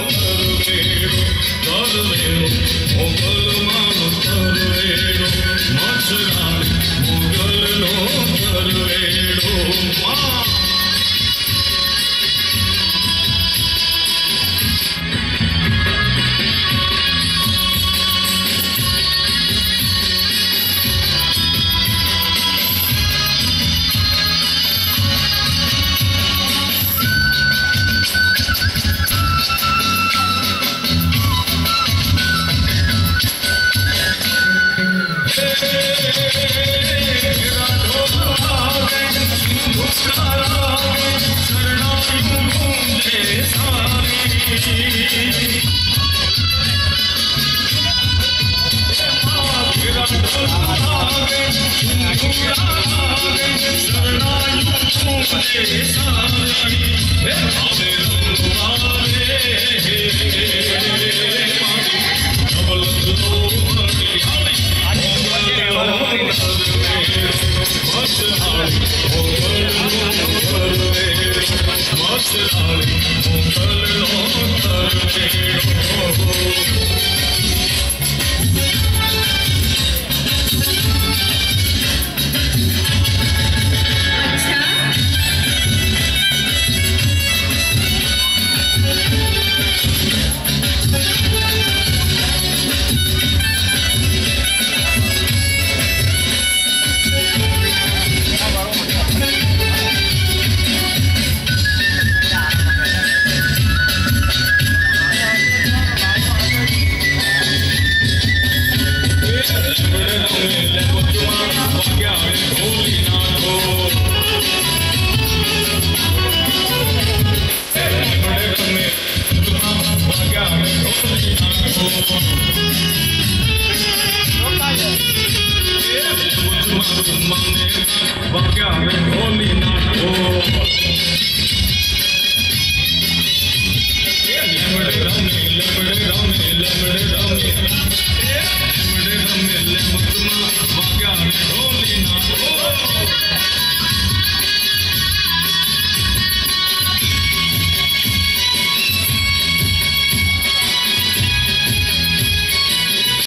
Oh, Lemon, lemon, lemon, lemon, lemon, lemon,